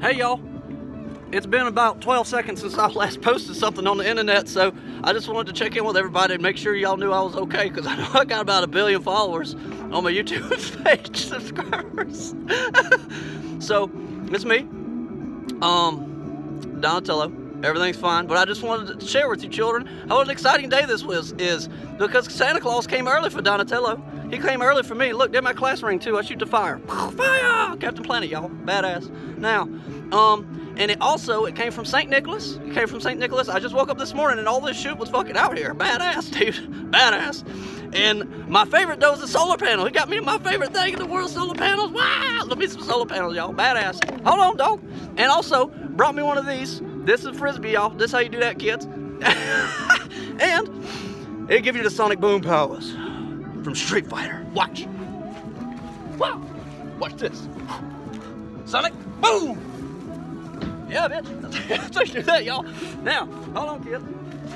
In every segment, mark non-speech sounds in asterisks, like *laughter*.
Hey y'all, it's been about 12 seconds since I *laughs* last posted something on the internet, so I just wanted to check in with everybody and make sure y'all knew I was okay, because I know *laughs* I got about a billion followers on my *laughs* YouTube page, subscribers. so, it's me, um, Donatello. Everything's fine, but I just wanted to share with you children how an exciting day this was is because Santa Claus came early for Donatello. He came early for me. Look, did my class ring too. I shoot the fire. Fire! Captain Planet, y'all. Badass. Now, um, and it also, it came from St. Nicholas. It came from St. Nicholas. I just woke up this morning and all this shit was fucking out here. Badass, *laughs* dude. Badass. And my favorite though is the solar panel. He got me my favorite thing in the world, solar panels. Wow! Let me some solar panels, y'all. Badass. Hold on, dog. And also, brought me one of these. This is Frisbee, y'all. This how you do that, kids. *laughs* and it give you the sonic boom powers from Street Fighter. Watch. Wow. Watch this. Sonic boom. Yeah, bitch. *laughs* You do that, y'all. Now, hold on, kid.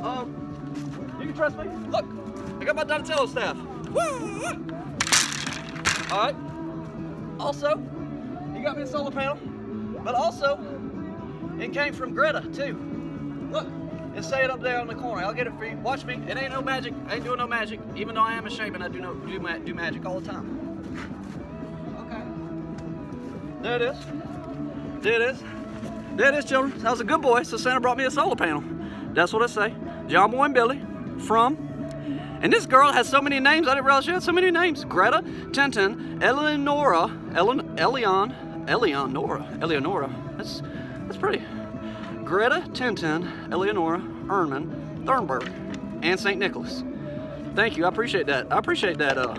Um, you can trust me. Look, I got my Donatello staff. Woo! All right. Also, you got me a solar panel, but also it came from Greta too. Look, it's it up there on the corner. I'll get it for you. Watch me. It ain't no magic. I ain't doing no magic. Even though I am a shaman, I do no do, ma do magic all the time. Okay. There it is. There it is. There it is, children. I was a good boy, so Santa brought me a solar panel. That's what I say. John Boy and Billy from. And this girl has so many names. I didn't realize she had so many names. Greta, Tintin, Eleonora, Ellen, Elion, Eleonora, Eleonora. That's that's pretty. Greta, Tintin, Eleonora, Ernman, Thunberg, and St. Nicholas. Thank you. I appreciate that. I appreciate that. Uh,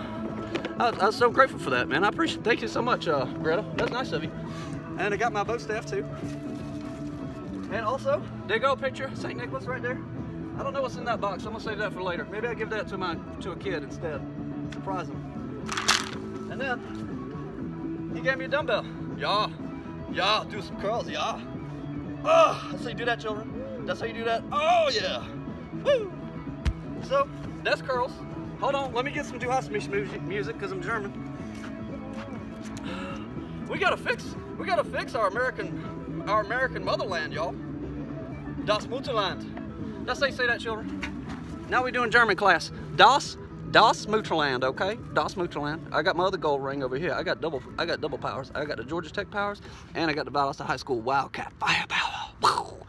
I, I was so grateful for that, man. I appreciate. Thank you so much, uh, Greta. That's nice of you. And I got my boat staff too. And also, there go, a picture St. Nicholas right there. I don't know what's in that box. I'm gonna save that for later. Maybe I'll give that to my to a kid instead. Surprise him. And then he gave me a dumbbell. Yeah, yeah, do some curls, yeah. Oh, that's how you do that, children. That's how you do that. Oh yeah. Woo. So that's curls. Hold on, let me get some Du hast music because I'm German. *sighs* We gotta fix. We gotta fix our American, our American motherland, y'all. Das Mutterland. That's how you say that, children. Now we're doing German class. Das, Das Mutterland, okay? Das Mutterland. I got my other gold ring over here. I got double, I got double powers. I got the Georgia Tech powers, and I got the Valdosta High School Wildcat. Wow. *laughs*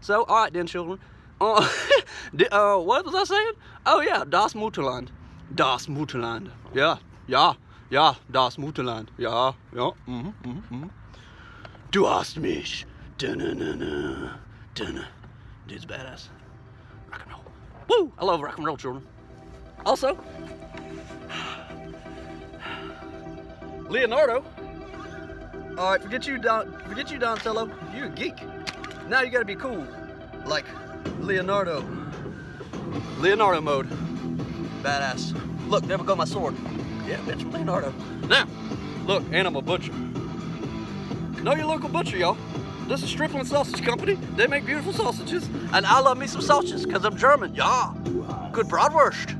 So, all right then, children. Uh, *laughs* uh, what was I saying? Oh yeah, Das Mutterland. Das Mutterland. Yeah, yeah, yeah. Das Mutterland. Yeah, yeah. Mm-hmm, mm-hmm. Du hast mich. Dun-dun-dun-dun. Dun-dun. Dude's badass. Rock and roll. Woo! I love rock and roll, children. Also, Leonardo. All right, forget you, Don. Forget you, Donatello. You're a geek. Now you gotta be cool, like Leonardo. Leonardo mode. Badass. Look, there we go my sword. Yeah, bitch, Leonardo. Now, look, and I'm a butcher. Know your local butcher, y'all. This is Strickland Sausage Company. They make beautiful sausages. And I love me some sausages because I'm German. Yeah. Good Bratwurst.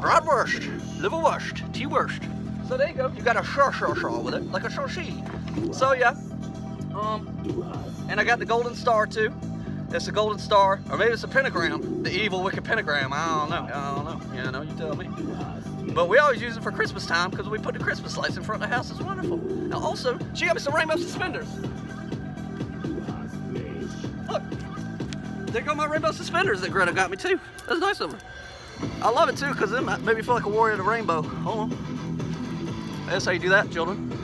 Bratwurst. Liverwurst. Teewurst. So there you go. You got a shar shar shar with it, like a sharshi. So yeah. Um, and I got the golden star too. It's a golden star, or maybe it's a pentagram. The evil wicked pentagram. I don't know. I don't know. You know, you tell me. But we always use it for Christmas time because we put the Christmas lights in front of the house. It's wonderful. Now also, she got me some rainbow suspenders. Look, there go my rainbow suspenders that Greta got me too. That's nice of her. I love it too because it made me feel like a warrior of the rainbow. Hold on. That's how you do that, children.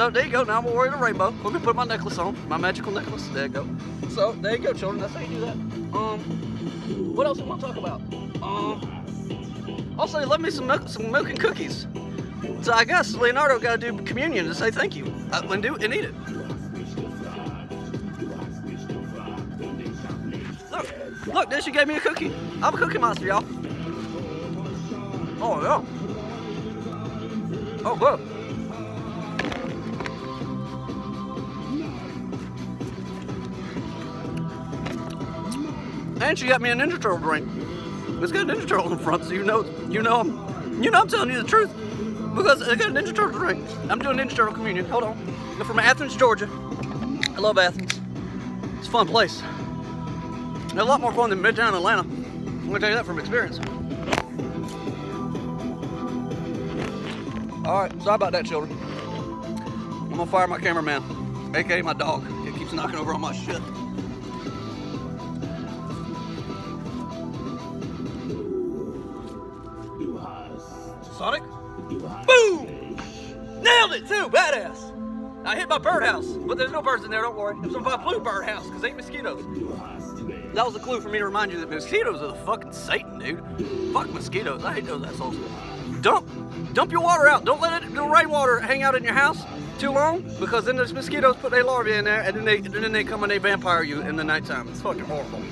So there you go. Now I'm a warrior of the rainbow. Let me put my necklace on, my magical necklace. There you go. So there you go, children. That's how you do that. Um, what else do I want to talk about? Um, also, they left me some milk, some milk and cookies. So I guess Leonardo got to do communion to say thank you uh, and do and eat it. Look, look, there she gave me a cookie. I'm a cookie monster, y'all. Oh yeah. Oh good. And she got me a Ninja Turtle drink. It's got a Ninja Turtle in front, so you know, you know, I'm, you know, I'm telling you the truth because I got a Ninja Turtle drink. I'm doing Ninja Turtle communion. Hold on. They're from Athens, Georgia. I love Athens. It's a fun place. A lot more fun than Midtown Atlanta. I'm gonna tell you that from experience. All right, sorry about that, children. I'm gonna fire my cameraman, AKA my dog. He keeps knocking over all my shit. Boom! Nailed it too, badass! I hit my birdhouse, but there's no birds in there, don't worry. It was my blue birdhouse, because they ain't mosquitoes. That was a clue for me to remind you that mosquitoes are the fucking Satan, dude. Fuck mosquitoes, I hate those assholes. Dump, dump your water out. Don't let it, the rainwater hang out in your house too long, because then those mosquitoes put their larvae in there, and then they, and then they come and they vampire you in the nighttime. It's fucking horrible.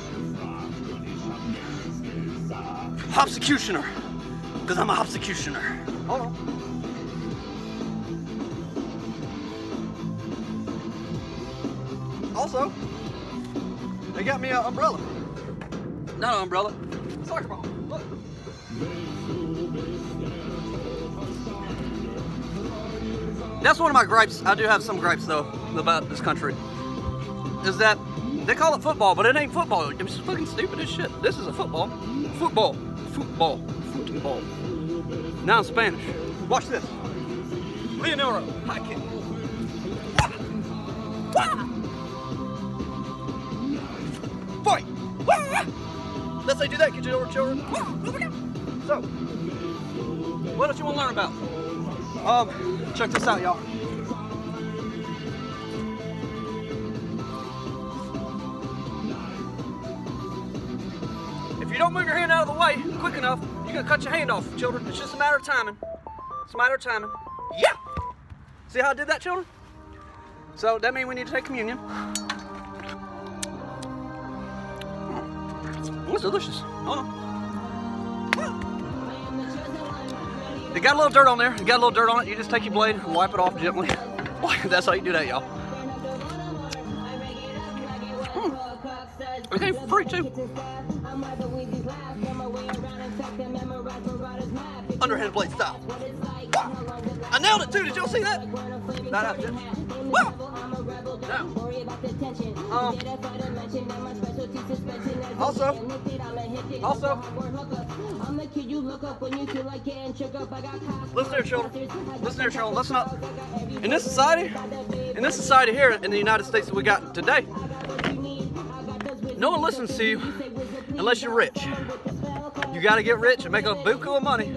Hopsecutioner, because I'm a hopsecutioner. Hold on. Also, they got me an umbrella. Not an umbrella, soccer ball. Look. That's one of my gripes. I do have some gripes though about this country. Is that they call it football, but it ain't football. It's fucking stupid as shit. This is a football. Football. Football. Football. Now in Spanish. Watch this. Leonero, high kick. Fight! Children. So, what else you want to learn about? Um, check this out, y'all. If you don't move your hand out of the way quick enough, you're gonna cut your hand off, children. It's just a matter of timing. It's a matter of timing. Yeah! See how I did that, children? So that means we need to take communion. Mm, it's delicious. On. It got a little dirt on there. It got a little dirt on it. You just take your blade and wipe it off gently. *laughs* That's how you do that, y'all. Mm. Free too. Underhand blade style. I nailed it too. Did y'all see that? That happened. Um, also, also, listen here, children. Listen here, children. Listen up. In this society, in this society here in the United States that we got today, no one listens to you unless you're rich. You got to get rich and make a buku of money.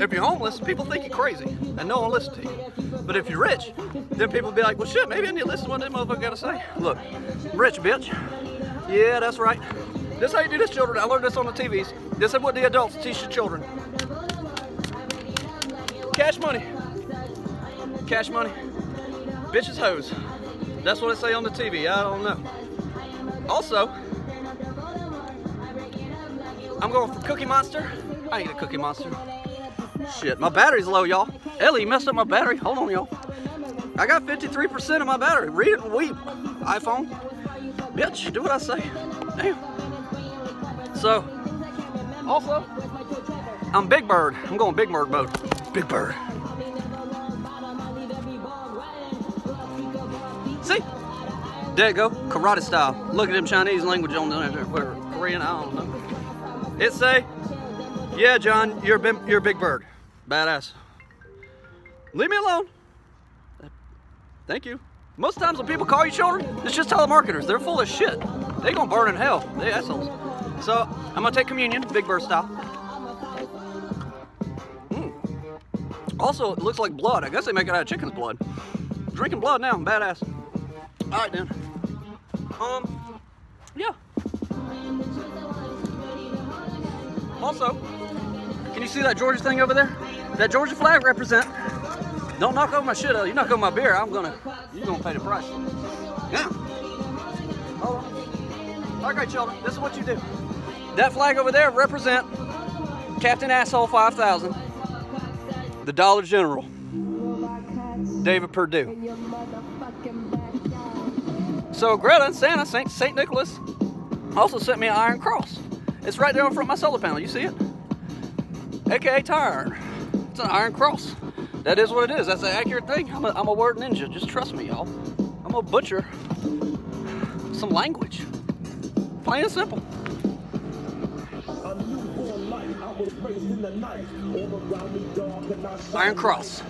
If you're homeless, people think you're crazy and no one listens to you. But if you're rich, then people be like, well, shit, maybe I need to listen to what that motherfucker got to say. Look, rich bitch. Yeah, that's right. This is how you do this, children. I learned this on the TVs. This is what the adults teach the children. Cash money. Cash money. Bitches hoes. That's what it say on the TV. I don't know. Also, I'm going for Cookie Monster. I ain't a Cookie Monster. Shit, my battery's low, y'all. Ellie, messed up my battery. Hold on, y'all. I got 53% of my battery. Read it and weep. iPhone. Bitch, do what I say. Damn. So, also, I'm Big Bird. I'm going Big Bird mode. Big Bird. See? There you go. Karate style. Look at them Chinese language on there. Korean, I don't know. It say, yeah, John, you're, you're big bird. Badass. Leave me alone. Thank you. Most times when people call you children, it's just telemarketers. They're full of shit. They gonna burn in hell. They assholes. So I'm gonna take communion, Big Bird style. Mm. Also, it looks like blood. I guess they make it out of chicken's blood. Drinking blood now, badass. All right then. Um, yeah. Also, can you see that Georgia thing over there? That Georgia flag represent. Don't knock over my shit. Uh, you knock over my beer, I'm gonna, you're gonna pay the price. Yeah. Hold on. Okay, children, this is what you do. That flag over there represent Captain Asshole 5000, the Dollar General, David Perdue. So Greta and Santa, Saint, Saint Nicholas, also sent me an iron cross. It's right there in front of my solar panel. You see it? AKA tire. It's an iron cross. That is what it is. That's an accurate thing. I'm a, I'm a word ninja. Just trust me, y'all. I'm gonna butcher some language. Plain and simple. Iron Cross.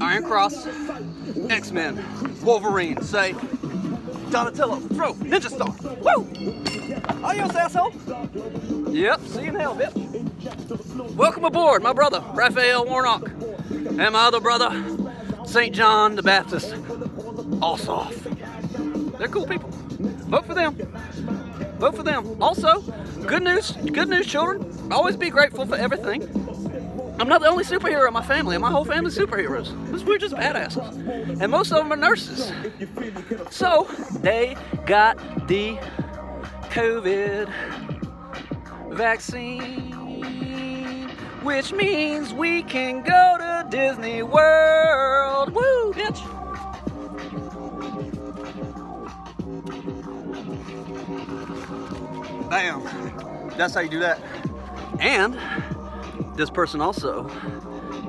Iron Cross. X-Men. Wolverine. Say. Donatello. Throw. Ninja Star. Woo! Adios, asshole. Yep. See you in hell, bitch. Welcome aboard, my brother, Raphael Warnock. And my other brother, St. John the Baptist. Ossoff. They're cool people. Vote for them. Vote for them. Also, good news, good news, children. Always be grateful for everything. I'm not the only superhero in my family, my whole family's superheroes. We're just badasses. And most of them are nurses. So, they got the COVID vaccine, which means we can go to Disney World. Woo, bitch. Bam. That's how you do that. And this person also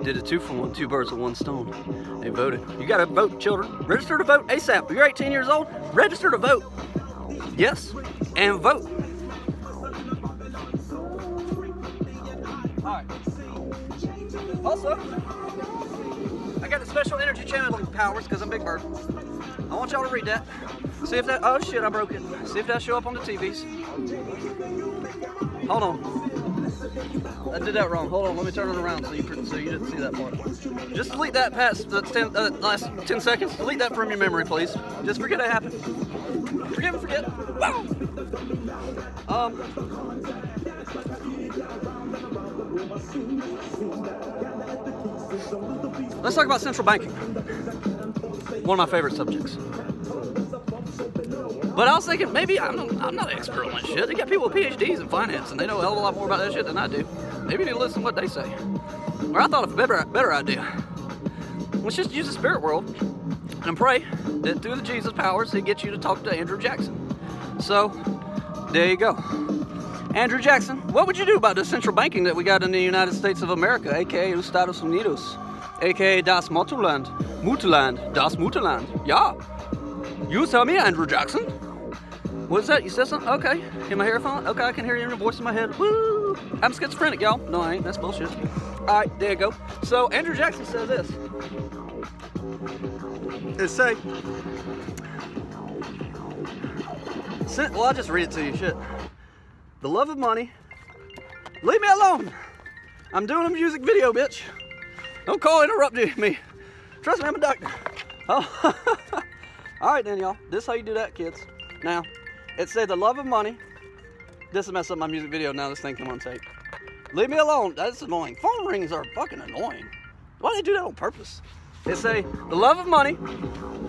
did a two for one, two birds with one stone. They voted. You gotta vote, children. Register to vote ASAP. If you're 18 years old, register to vote. Yes, and vote. Also, I got the special energy channeling powers because I'm Big Bird. I want y'all to read that. See if that, oh shit, I broke it. See if that show up on the TVs. Hold on. I did that wrong. Hold on, let me turn it around so you so you didn't see that part. Just delete that past the ten, uh, last 10 seconds. Delete that from your memory, please. Just forget it happened. Forgive and forget. Um. Let's talk about central banking. One of my favorite subjects. But I was thinking, maybe I'm, I'm not an expert on that shit. They got people with PhDs in finance, and they know a hell of a lot more about that shit than I do. Maybe you need to listen to what they say. Or I thought of a better, better idea. Let's just use the spirit world and pray that through the Jesus powers, He gets you to talk to Andrew Jackson. So, there you go. Andrew Jackson, what would you do about the central banking that we got in the United States of America, aka Estados Unidos, aka Das Mutterland, Mutterland, Das Mutterland? Yeah. You tell me, Andrew Jackson. What's that? You said something? Okay. In my earphone? Okay, I can hear your voice in my head. Woo! I'm schizophrenic, y'all. No, I ain't. That's bullshit. All right, there you go. So Andrew Jackson says this. It say, well, I'll just read it to you. Shit. The love of money. Leave me alone. I'm doing a music video, bitch. Don't call interrupting me. Trust me, I'm a doctor. Oh. *laughs* All right, then, y'all. This is how you do that, kids. Now, it said the love of money. This will mess up my music video now. This thing come on tape. Leave me alone. That's annoying. Phone rings are fucking annoying. Why do they do that on purpose? It say the love of money.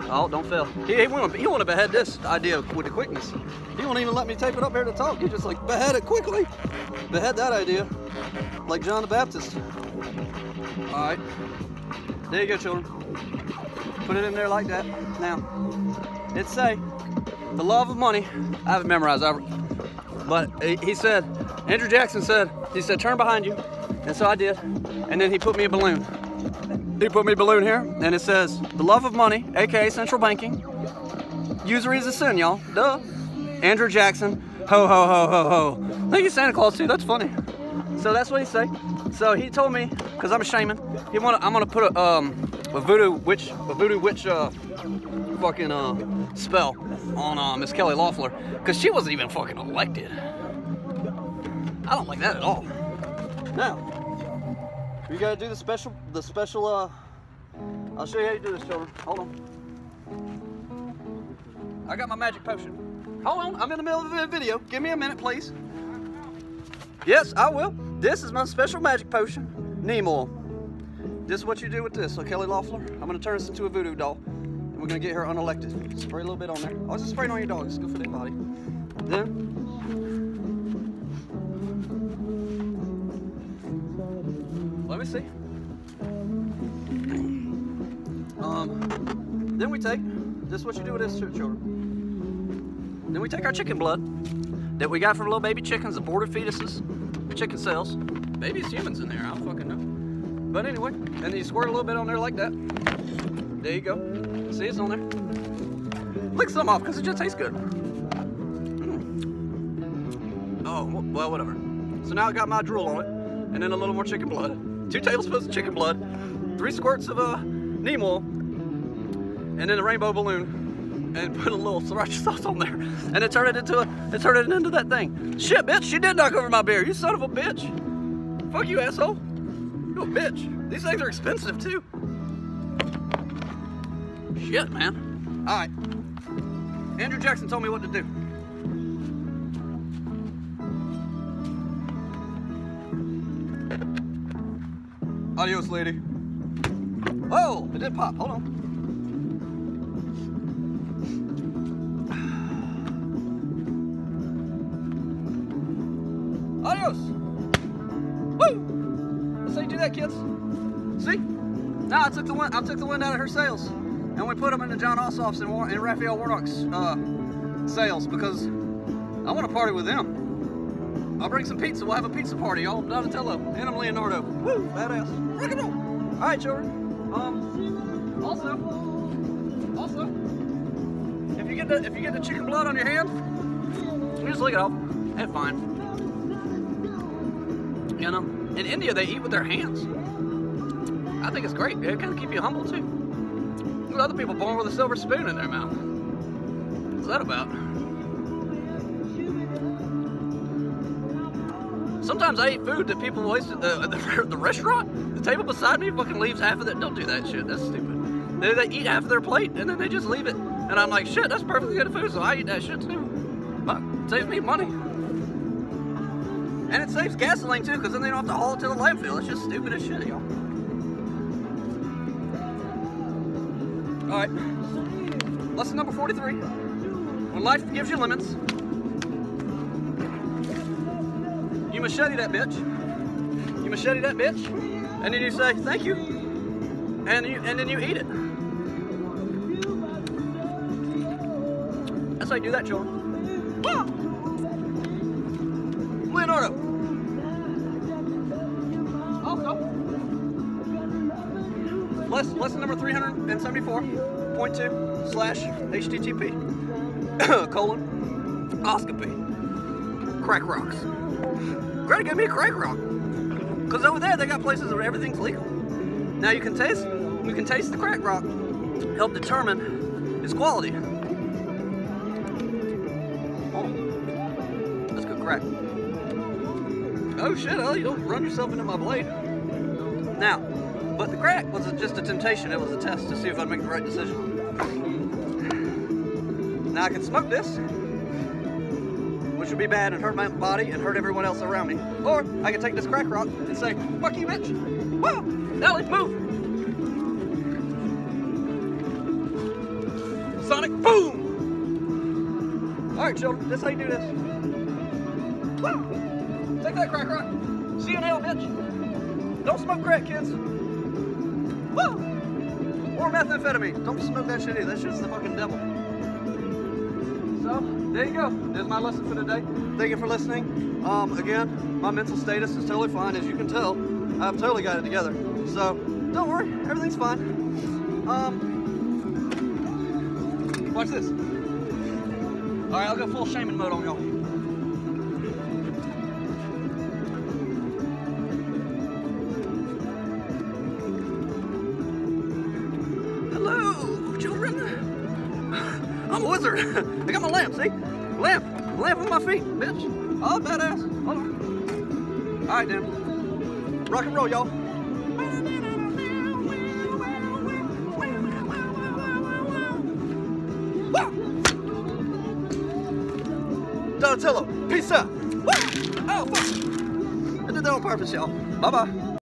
Oh, don't fail. He, he want he to behead this idea with the quickness. He won't even let me tape it up here to talk. He just like behead it quickly. Behead that idea, like John the Baptist. All right, there you go, children. Put it in there like that. Now, it say the love of money. I haven't memorized, I, but he said, Andrew Jackson said, he said, turn behind you. And so I did. And then he put me a balloon. He put me balloon here, and it says, the love of money, aka central banking. Usury is a sin, y'all. Duh. Andrew Jackson, ho ho ho ho ho. Thank you, Santa Claus too. That's funny. So that's what he say. So he told me, cause I'm a shaman. He want I'm gonna put a um a voodoo witch, a voodoo witch uh fucking uh spell on uh, Miss Kelly Loeffler because she wasn't even fucking elected. I don't like that at all. Now, we gotta do the special, the special, uh, I'll show you how you do this, children. Hold on. I got my magic potion. Hold on, I'm in the middle of a video. Give me a minute, please. Yes, I will. This is my special magic potion, neem oil. This is what you do with this. So Kelly Loeffler, I'm gonna turn this into a voodoo doll. And we're gonna get her unelected. Spray a little bit on there. Oh, just spray it on your dog. It's good for their body. Then, see. Um, then we take, this is what you do with this, children. Then we take our chicken blood that we got from little baby chickens, aborted fetuses, chicken cells. Maybe it's humans in there, I don't fucking know. But anyway, and you squirt a little bit on there like that. There you go. See, it's on there. lick some off because it just tastes good. Mm. Oh, well, whatever. So now I got my drool on it, and then a little more chicken blood. Two tablespoons of chicken blood, three squirts of uh, neem oil, and then a rainbow balloon, and *laughs* put a little sriracha sauce on there, and it turned it into a, it turned it into that thing. Shit, bitch, she did knock over my beer. You son of a bitch. Fuck you, asshole. You a bitch. These things are expensive too. Shit, man. All right. Andrew Jackson told me what to do. Adios, lady. Whoa, it did pop. Hold on. Adios. Woo! That's how you do that, kids. See? Now I took the wind. I took the wind out of her sails, and we put them into Jon Ossoff's and, War and Raphael Warnock's uh, sails because I want to party with them. I'll bring some pizza. We'll have a pizza party, y'all. I'm Donatello and I'm Leonardo. Woo! Badass. Rock and roll. All right, children. Um. Also, also, if you get the if you get the chicken blood on your hand, you just lick it off. That's fine. You know, in India they eat with their hands. I think it's great. It kind of keep you humble too. Other people born with a silver spoon in their mouth. What's that about? Sometimes I eat food that people wasted uh, the, *laughs* the restaurant. The table beside me fucking leaves half of it. Don't do that shit. That's stupid. They, they eat half of their plate and then they just leave it. And I'm like, shit, that's perfectly good food, so I eat that shit too. But saves me money. And it saves gasoline too, because then they don't have to haul it to the landfill. It's just stupid as shit, y'all. Alright. Lesson number 43. When life gives you lemons, you machete that bitch. You machete that bitch, and then you say, thank you. And you and then you eat it. That's how you do that, children. Ah! Leonardo. Also, lesson, lesson number 374.2 slash HTTP *coughs* colon oscopy. Crack rocks. Gotta give me a crack rock. Because over there they got places where everything's legal. Now you can taste you can taste the crack rock, help determine its quality. Oh, that's good crack. Oh shit, oh, you don't run yourself into my blade. Now, but the crack wasn't just a temptation, it was a test to see if I'd make the right decision. Now I can smoke this, would be bad and hurt my body and hurt everyone else around me. Or I can take this crack rock and say, fuck you, bitch. Whoa, Ellie, move. Sonic boom. All right, children, this is how you do this. Woo! Take that crack rock. See you in hell, bitch. Don't smoke crack, kids. Woo! Or methamphetamine. Don't smoke that shit either. That shit's the fucking devil. There you go. There's my lesson for today. Thank you for listening. Um, again, my mental status is totally fine. As you can tell, I've totally got it together. So, don't worry. Everything's fine. Um, watch this. All right, I'll go full shaman mode on y'all. I *laughs* got my lamp, see? Lamp. Lamp on my feet, bitch. Oh, badass. Hold on. All right, then. Rock and roll, y'all. Donatello, peace out. Woo! Oh, fuck. I did that on purpose, y'all. Bye-bye.